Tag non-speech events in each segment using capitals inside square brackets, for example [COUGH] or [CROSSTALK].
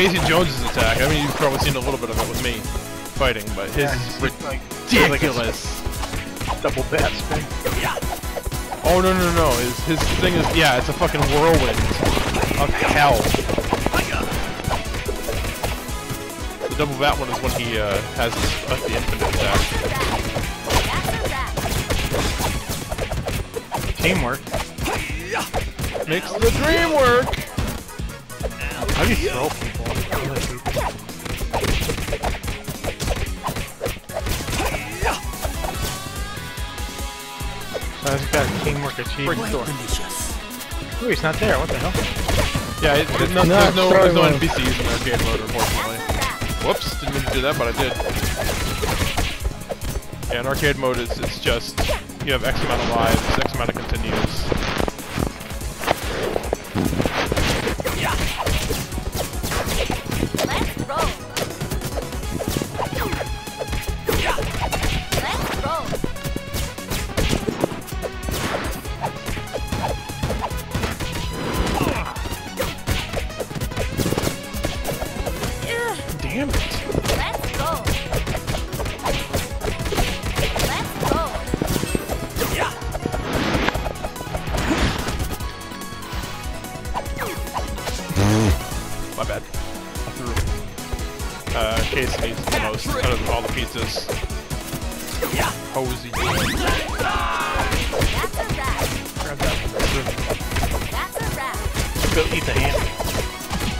Casey Jones's attack. I mean, you've probably seen a little bit of it with me fighting, but his Yeah, is it's like ridiculous. double bat spin. Oh no no no! His his thing is yeah, it's a fucking whirlwind of hell. The double bat one is when he uh, has his, like the infinite attack. Teamwork. Makes the dream work. How do you throw achievement. Break door. Ooh, he's not there. What the hell? Yeah, it, it, no, No, there's no there's no. NPCs in arcade mode, unfortunately. Whoops, didn't mean to do that, but I did. Yeah, in arcade mode, it's it's just you have X amount of lives, X amount of continues. Posey. That's a wrap. Grab that. That's a wrap. Go eat the ham.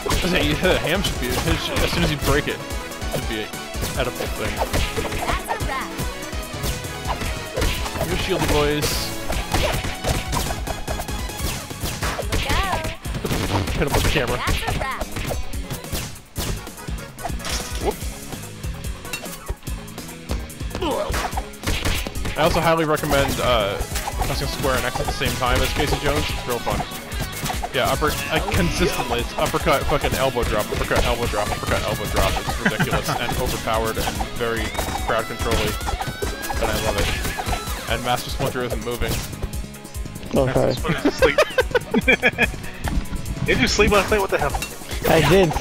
I say, you hit a ham should be it should- as soon as you break it, should be an edible thing. That's a wrap. Your shieldy boys. Look. Hit him with the camera. I also highly recommend uh, pressing square and X at the same time as Casey Jones. It's real fun. Yeah, upper uh, consistently. It's uppercut, fucking elbow drop, uppercut, elbow drop, uppercut, elbow drop. It's ridiculous [LAUGHS] and overpowered and very crowd controlly, and I love it. And Master Splinter isn't moving. Okay. Just put it. Did you sleep last night? What the hell? I did.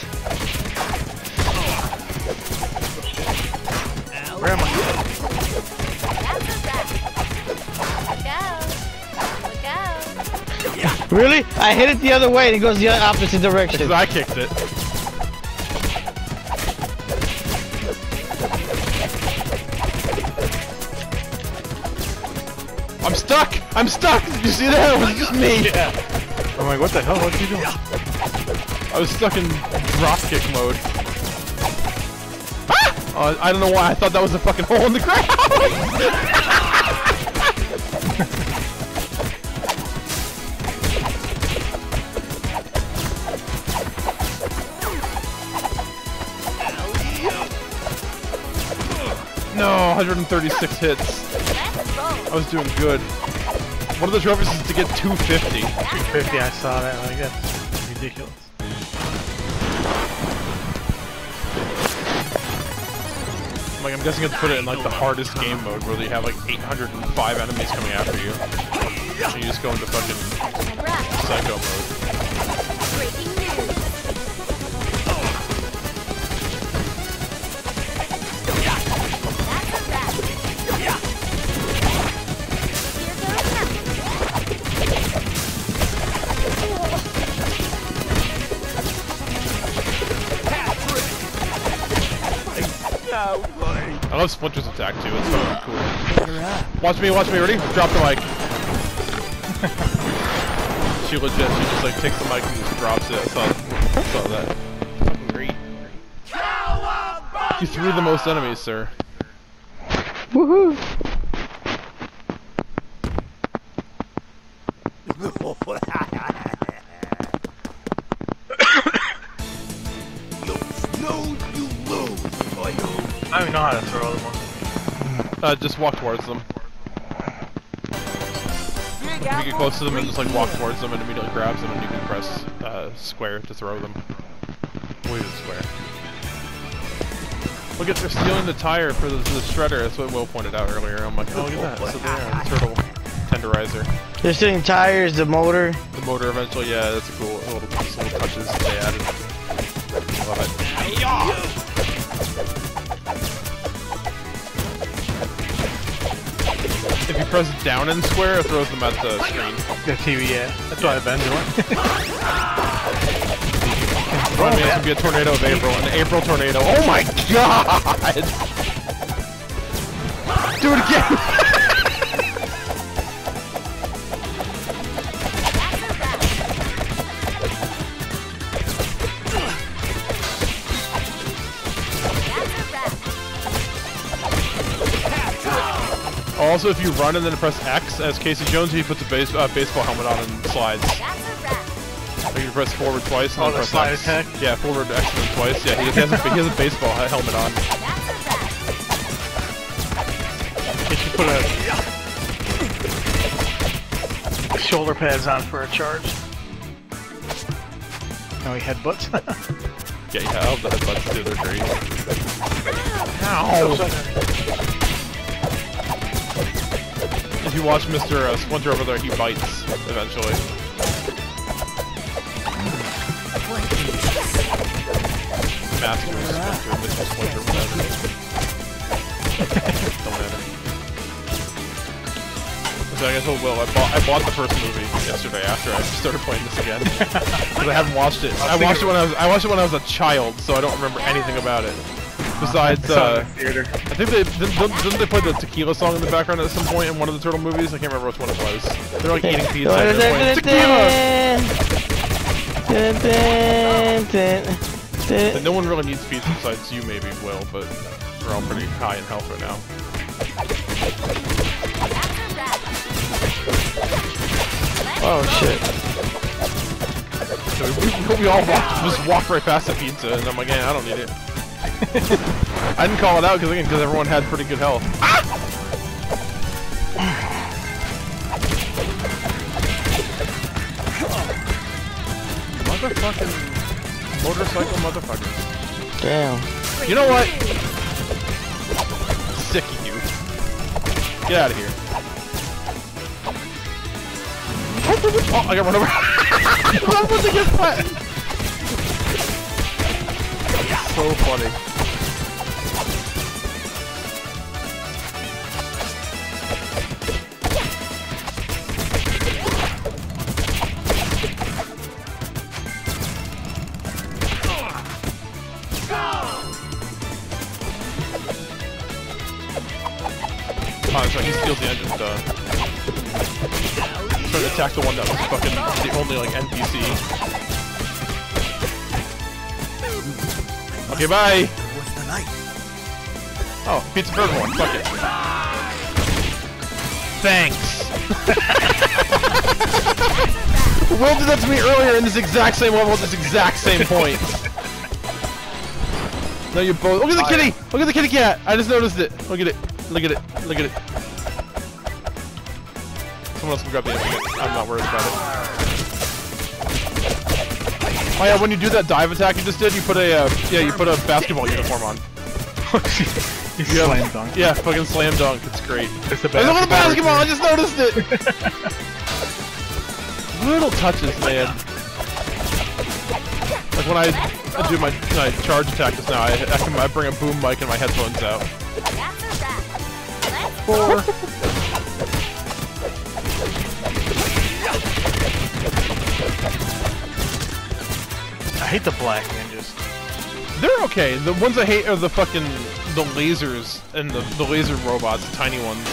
Really? I hit it the other way and it goes the opposite direction. Because I kicked it. I'm stuck! I'm stuck! Did you see that? [LAUGHS] It was just me! Yeah. I'm like, what the hell? What are you doing? I was stuck in dropkick mode. Ah! Oh, I don't know why. I thought that was a fucking hole in the ground! [LAUGHS] 136 hits. I was doing good. One of the trophies is to get 250. 250, I saw that. Like, that's ridiculous. Like, I'm guessing to put it in like the hardest game mode where you have like 805 enemies coming after you. And you just go into fucking psycho mode. Love Splinter's attack too, it's fucking cool. Watch me, watch me, ready? Drop the mic. [LAUGHS] she legit, she just like takes the mic and just drops it. I saw, saw that. Fucking great. You threw the most enemies, sir. Woohoo! Uh, just walk towards them. You get close to them and just like walk towards them and immediately grabs them and you can press uh, square to throw them. Wait, square. Look at they're stealing the tire for the, the shredder. That's what Will pointed out earlier. I'm like, oh look at that. So they are the turtle tenderizer. They're stealing tires, the motor. The motor eventually, yeah, that's a cool little, little touches they added. Press down and square, it throws them at the screen. The TV, yeah. That's what I've been doing. Run me, it's gonna be a tornado of April, an April tornado. Oh my god! Do it again! [LAUGHS] Also, if you run and then press X as Casey Jones, he puts a base, uh, baseball helmet on and slides. Like you press forward twice and Oh, then the press slide X. attack? Yeah, forward X and then twice. Yeah, he has, a, he has a baseball helmet on. You should put a shoulder pads on for a charge. Now he headbutts. [LAUGHS] Yeah, yeah, I love the headbutts too, they're great. If you watch Mr. Uh, Splinter over there, he bites eventually. Master Splinter, Mr. Splinter, whatever. [LAUGHS] Don't matter. So I guess I will. I bought I bought the first movie yesterday after I [LAUGHS] started playing this again [LAUGHS] because I haven't watched it. I watched it when I was I watched it when I was a child, so I don't remember anything about it. Besides, uh. I think they didn't, didn't they play the tequila song in the background at some point in one of the turtle movies. I can't remember which one it was. They're like eating pizza. and they're tequila. And no one really needs pizza besides you, maybe Will, but we're all pretty high in health right now. Oh shit. So we, we, we all walked, just walked right past the pizza, and I'm like, yeah, I don't need it. I didn't call it out because because everyone had pretty good health. Motherfucking motorcycle motherfucker. Damn. You know what? Sick of you. Get out of here. Oh, I got run over. I'm about to get flat. So funny. The only, like, NPC. Okay, bye! What's the light? Oh, pizza burger one, fuck it. Thanks! [LAUGHS] Will did that to me earlier in this exact same level at this exact same point. No, you both- Look at the kitty! Look at the kitty cat! I just noticed it! Look at it! Look at it! Look at it! Someone else can grab the. I'm not worried about it. Oh yeah, when you do that dive attack you just did, you put a, uh, yeah, you put a basketball uniform on. You [LAUGHS] You have- slam dunk. Yeah, fucking slam dunk. It's great. It's the Hey, look at the basketball! I just noticed it! [LAUGHS] Little touches, man. Like when I, I do my, my charge attack just now, I, I, can, I bring a boom mic and my headphones out. Four. Hate the black ninjas. They're okay. The ones I hate are the fucking the lasers and the, the laser robots, the tiny ones.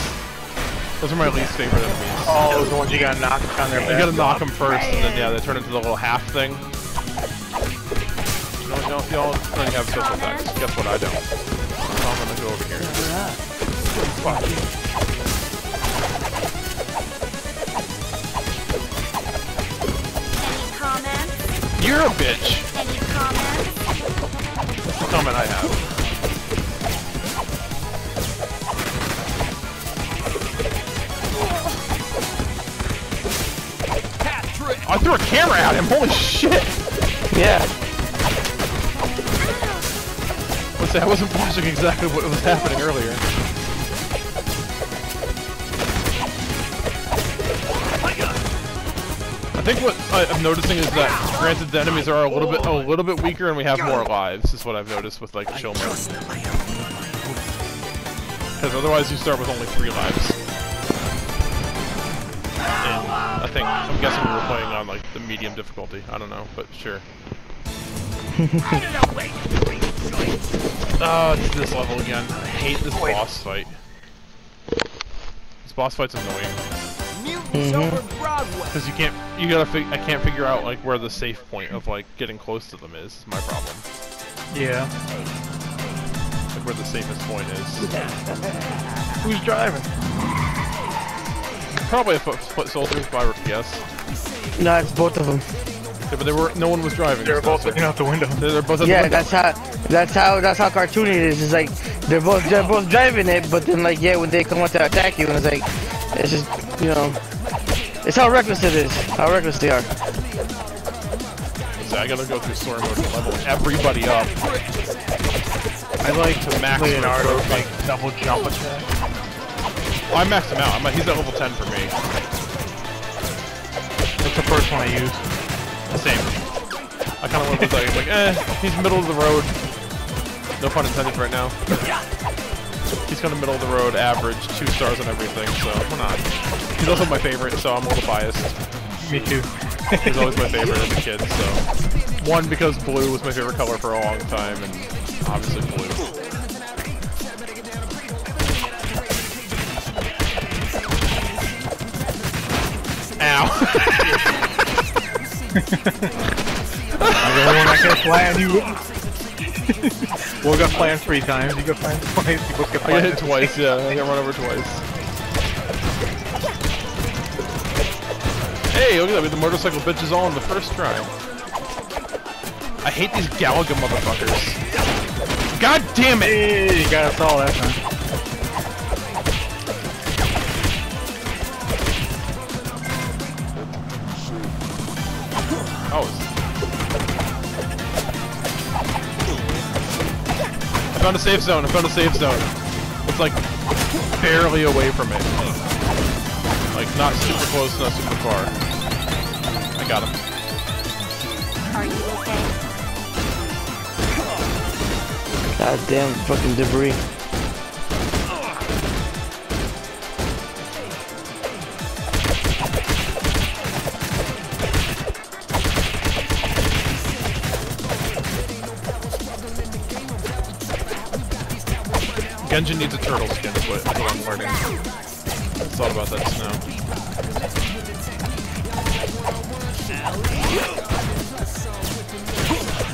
Those are my least favorite enemies. Oh, those are the ones you gotta knock on their You gotta knock them first, and then yeah, they turn into the little half thing. You know, you know, y'all don't have special attacks. Guess what? I don't. So I'm gonna go over here. Fuck. You're a bitch. Any comments? That's comment I have. Oh, I threw a camera at him. Holy shit! Yeah. Let's say I wasn't watching exactly what was happening earlier. I think what I'm noticing is that, granted, the enemies are a little bit a little bit weaker and we have more lives. Is what I've noticed with like Shilmer. Trust the lamp. Because otherwise you start with only three lives. And I think I'm guessing we were playing on like the medium difficulty. I don't know, but sure. Oh, it's this level again. I hate this boss fight. This boss fight's annoying. Mm-hmm. Because you can't, you gotta fig- I can't figure out like where the safe point of like getting close to them is. is my problem. Yeah. Like where the safest point is. [LAUGHS] Who's driving? Probably a foot, foot soldier, if I were to guess. No, it's both of them. Yeah, but they were, no one was driving. They were both looking out the window. They're, they're both at the Yeah, window. that's how. That's how. That's how cartoony it is. It's like they're both they're both driving it, but then like yeah, when they come out to attack you, and it's like it's just you know, it's how reckless it is. How reckless they are. So I gotta go through story mode to level everybody up. I like to max my Leonardo, trophy. like, double jump attack. Well, I maxed him out. I'm, he's at level 10 for me. That's the first one I used. The same. I kind of went with like, [LAUGHS] like, eh, he's middle of the road. No pun intended right now. He's kind of middle of the road, average, two stars on everything, so why not? He's also my favorite, so I'm a little biased. Me too. He's always my favorite as a kid, so. One, because blue was my favorite color for a long time, and obviously blue. Ow. [LAUGHS] I'm the one that can fly you. Well, got planned three times. You got planned twice. You both got I got hit twice, yeah. I got run over twice. Hey, look at that. We had the motorcycle bitches all in the first try. I hate these Galaga motherfuckers. God damn it! Hey, you got us all that time. Found a safe zone. I found a safe zone. It's like barely away from it. Like not super close, not super far. I got him. Are you okay? God damn fucking debris. Genji needs a turtle skin, is what, is what I'm learning. I thought about that just now.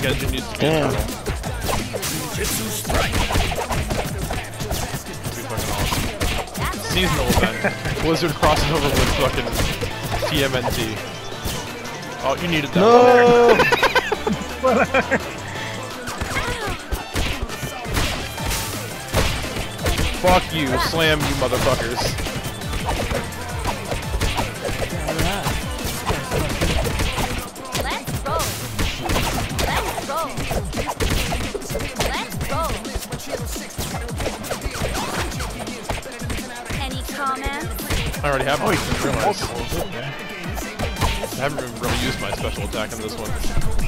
Genji needs to be Damn. a turtle. That'd be fucking awesome. Seasonal event. [LAUGHS] Blizzard crosses over with fucking TMNT. Oh, you needed that. No. [LAUGHS] [LAUGHS] Fuck you, slam you motherfuckers. Let's go. Let's go. Let's go. Any comments? I already have Oh, you can. I haven't really used my special attack in this one.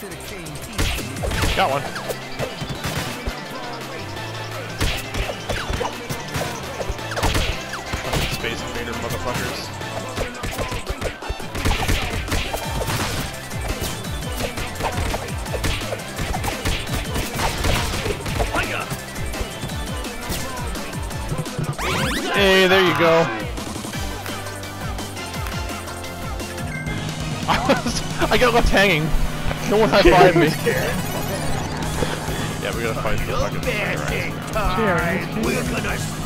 Got one. Fucking Space Invader motherfuckers. Hey, there you go. I was, [LAUGHS] I got left hanging. No one high fived me. yeah, we gotta fight the fucking Terrorizer. We're gonna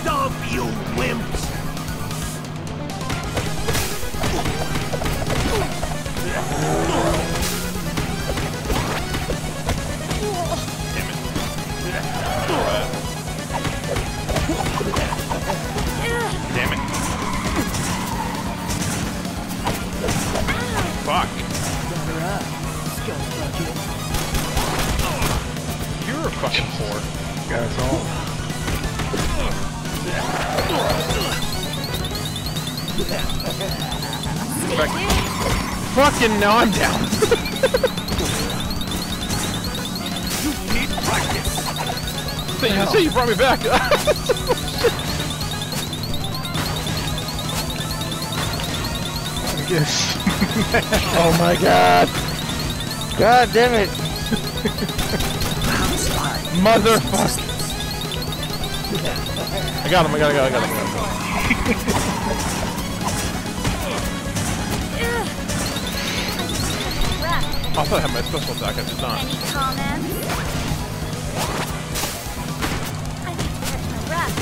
whore. Got. Fucking now I'm down. Need practice! Say, you, say you brought me back. I guess. [LAUGHS] Oh my god. God damn it. [LAUGHS] Motherfucker. I got him, I got him, I got him, I got him. [LAUGHS] I got him. Breath. I thought I had my special attack, I did not. Any comments? I need to catch my breath.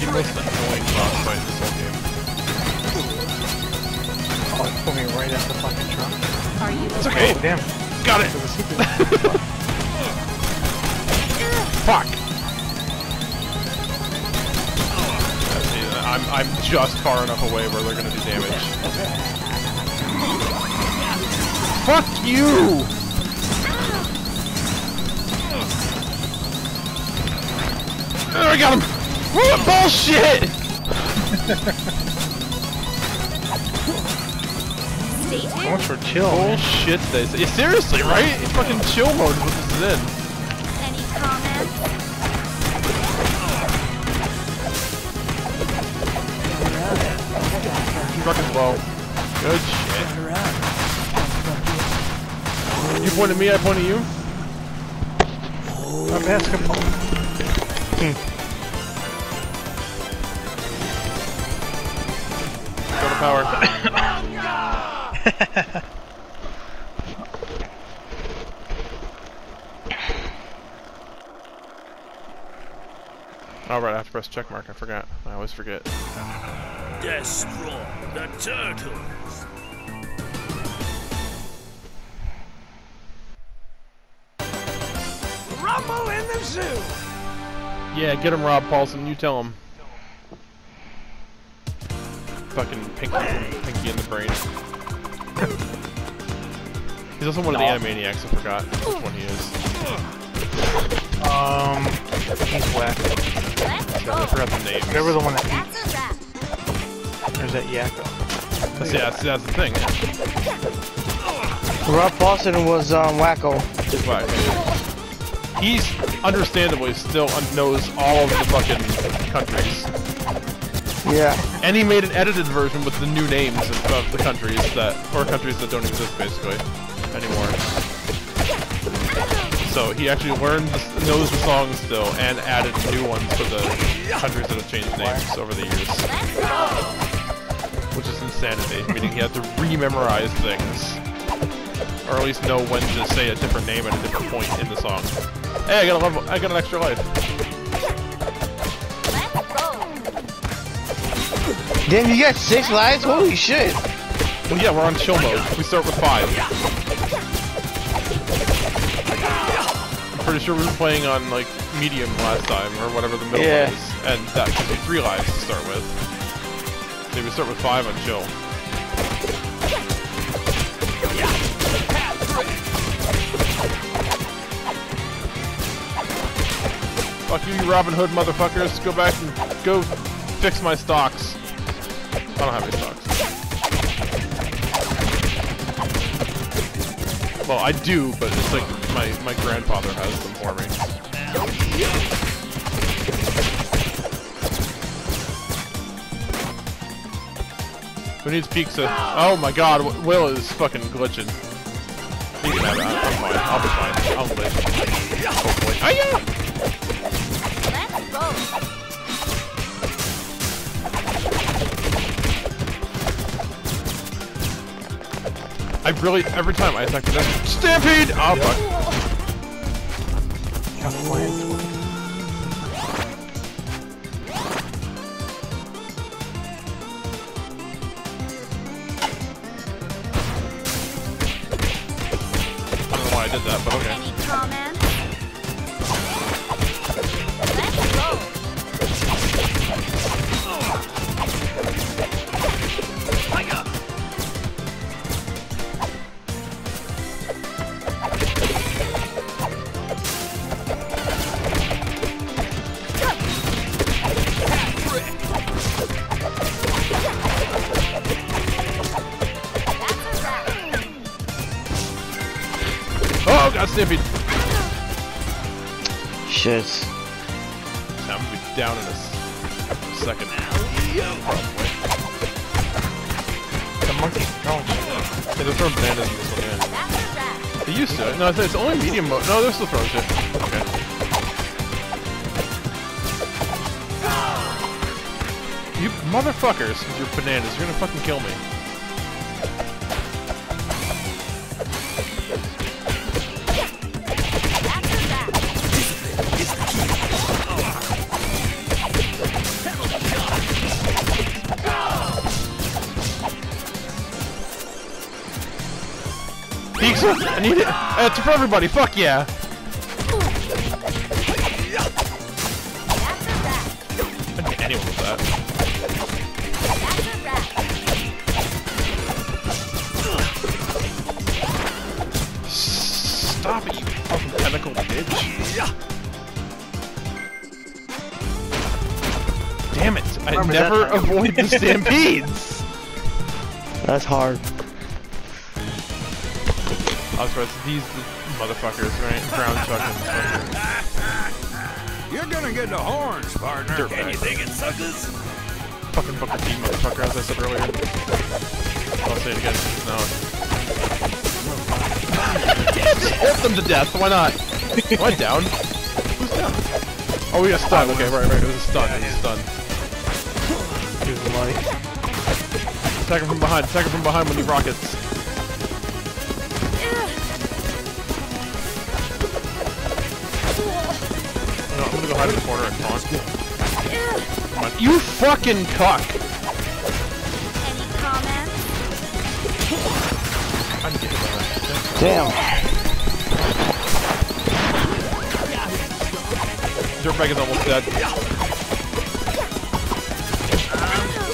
The most annoying boss fight it put me right at the fucking trunk. Are you It's okay. Oh, damn. Got it! It. [LAUGHS] Fuck! I'm, I'm just far enough away where they're gonna do damage. Fuck you! Oh, I got him! What bullshit! [LAUGHS] Stay So tuned. much for chill. man. Bullshit they say. Yeah, seriously, right? It's fucking chill mode is what this is in. Any comments? Truck is low. Good shit. You pointed me, I pointed you. A basketball. Hmm. Go to power. [COUGHS] Oh, All [LAUGHS] oh, right, I have to press check mark. I forgot. I always forget. Destroy the turtles. Rumble in the zoo. Yeah, get him, Rob Paulsen. You tell him. Fucking Pinky, Pinky in the brain. He's also one of the Animaniacs. I forgot which one he is. Um, he's whack. I forgot the name. Whatever the one that That's a eats. There's that Yakko. That's, yeah, that's, that's the thing. Rob Paulsen was um, Wakko. But he's understandably still un- knows all of the fucking countries. Yeah. And he made an edited version with the new names of, of the countries that, or countries that don't exist basically anymore. So he actually learned, the, knows the songs still, and added new ones for the countries that have changed names over the years. Which is insanity, meaning he had to re-memorize things. Or at least know when to say a different name at a different point in the song. Hey, I got a level, I got an extra life. Damn, you got six lives? Holy shit. Well, yeah, we're on chill mode. We start with five. Pretty sure we were playing on like medium last time, or whatever the middle Yeah. is, and that gives you three lives to start with. Maybe start with five on chill. Fuck you, you Robin Hood motherfuckers. Go back and go fix my stocks. I don't have any stocks. Well, I do, but it's like my, my grandfather has them for me. Who needs pizza? Oh my god, Will is fucking glitching. Can have I'm fine. I'll be fine. I'll. Hopefully. Hiya! Let's I really, every time I attack the next Stampede! Oh fuck. Stampede. Shit. I'm gonna be down in a second. The monkey. Oh, Yeah, they're throwing bananas in this one, yeah. That's a wrap. They used to. No, it's, it's only medium mode. No, they're still throwing shit. Okay. You motherfuckers with your bananas, you're gonna fucking kill me. Need it! Uh, it's for everybody, fuck yeah! That's a wrap. I'd anyone with that. That's a wrap. Stop it, you fucking tentacle bitch. Damn it! I Remember never that avoid the [LAUGHS] stampedes! That's hard. I was surprised these motherfuckers, right? Brown chucking. You're gonna get the horns, partner. Dirt Can you bag. dig it, suckers? Fucking Booker T motherfucker, as I said earlier. I'll say it again. No. Ult them to death, why not? Am I down? Who's down? Oh, we got stunned. Ah, okay, right, right. It was a stun. It was a stun. he was light. Attack him from behind. Attack him from behind when he rockets. No, I'm gonna go hide in the corner and taunt. Come on. You fucking cuck! Any comments? I'm getting that. Damn. Dirtbag is almost dead.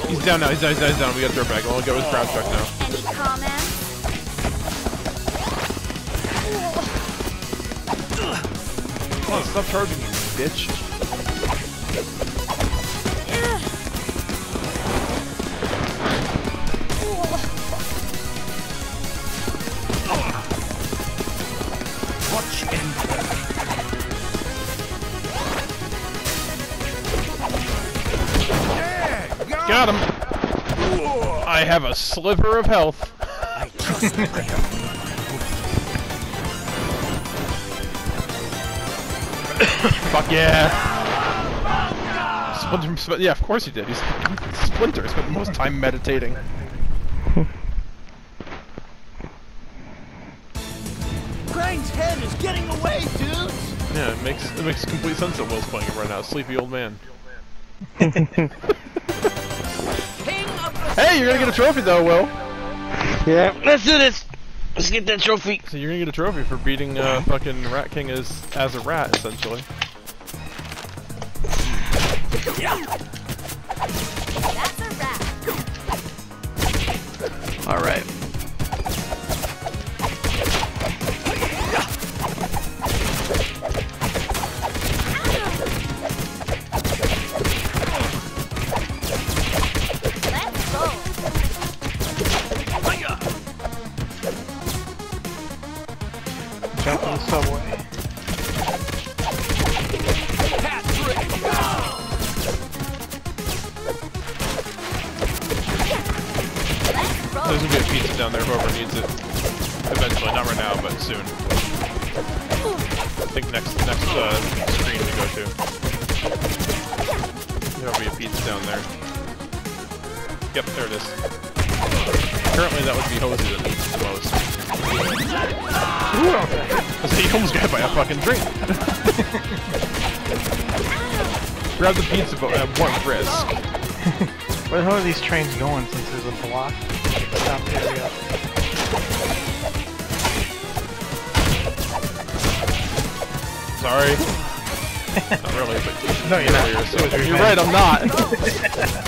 He's down now. He's down. He's down. He's down. We got Dirtbag. We'll go with Groundchuck now. Any comments? Come on, stop charging, you bitch. Have a sliver of health. Fuck yeah. Splinter, sp- yeah, of course he did. He's Splinter spent the most time meditating. Crane's head is getting away, dudes. Yeah, it makes it makes complete sense that Will's playing it right now. Sleepy old man. [LAUGHS] King of the Hey, you're gonna get a trophy though, Will. Yeah, let's do this. Let's get that trophy. So you're gonna get a trophy for beating uh, fucking Rat King as as a rat, essentially. That's a wrap. All right. Jump on the subway. Fucking drink. Grab the pizza, but at one risk. Where the hell are these trains going since there's a block? Stop area. Sorry. [LAUGHS] not really, but No, you're not. so- You're right, I'm not. [LAUGHS]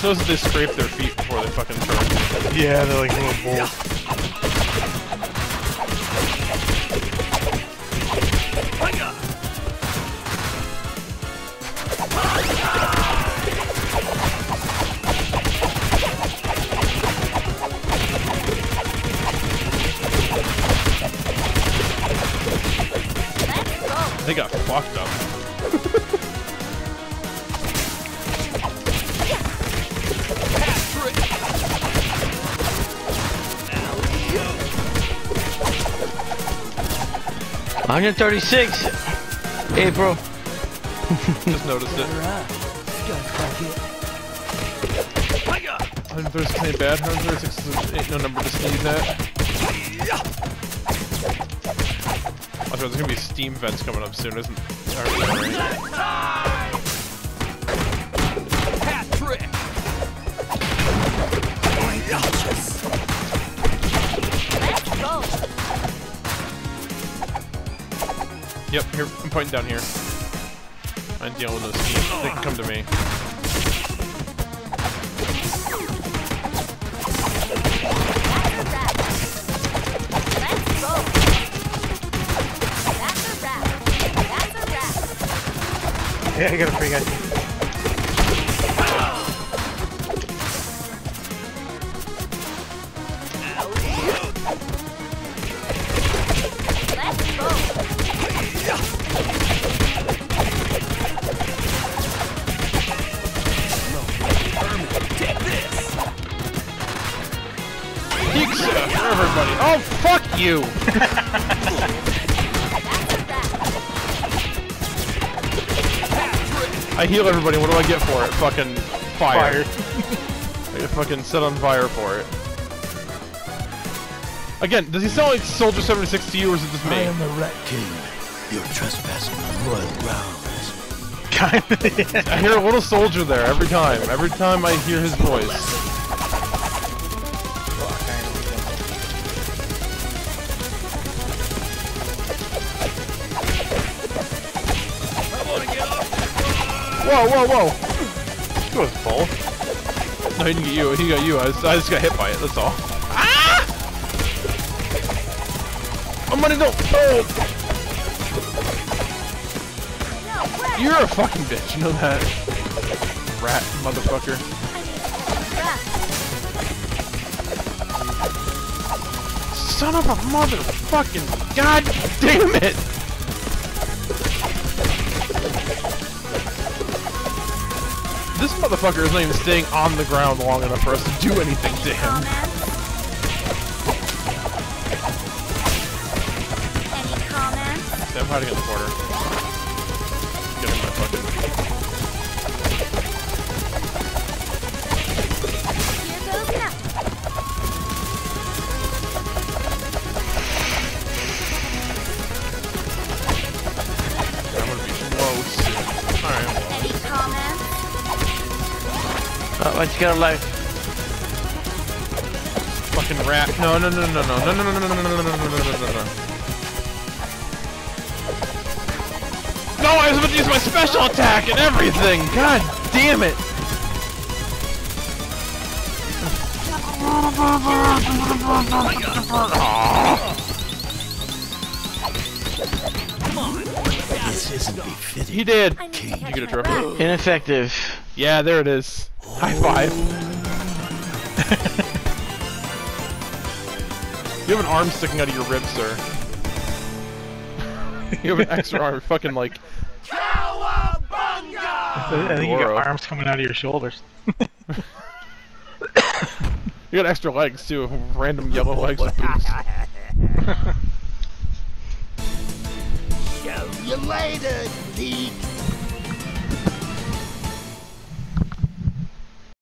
Those that they scrape their feet before they fucking turn. Yeah, they're like little bulls. 136. April. [LAUGHS] Just noticed it. Hunter's ain't bad. 136 ain't no number to sneeze at. Oh, also, there's gonna be steam vents coming up soon, isn't there? Patrick! Yep, here, I'm pointing down here. I'm dealing with those steam. They can come to me. That's a wrap. Let's go. That's a wrap. That's a wrap. Yeah, I got a free guy. For everybody. Oh, fuck you! That's a wrap. I heal everybody. What do I get for it? Fucking fire. Fire. [LAUGHS] I get fucking set on fire for it. Again, does he sound like Soldier 76 to you, or is it just me? I am the Rat King. You're trespassing on royal grounds. Kinda. I hear a little soldier there every time. Every time I hear his voice. Whoa, whoa, whoa! It was both. No, he didn't get you. He got you. I just, I just got hit by it. That's all. Ah! I'm gonna go. Oh, No you're a fucking bitch. You know that? Rat motherfucker. Son of a motherfucking. God damn it! This motherfucker is not even staying on the ground long enough for us to do anything to him. Comments? Any comments? I'm hiding in the corner. Oh, what you got life? Fucking rat. No, no, no, no, no, no, no, no, no, no, no, no, no, no, no, no, no, no. No, I was about to use my special attack and everything! God damn it! This isn't befitting. He did! I need to You catch get a my trophy. breath. Ineffective. Yeah, there it is. High five. you have an arm sticking out of your rib, sir. [LAUGHS] you have an extra arm, fucking like. Cowabunga! I think you got arms coming out of your shoulders. [LAUGHS] You got extra legs too, random yellow legs with boobs. [LAUGHS] Show you later, geek.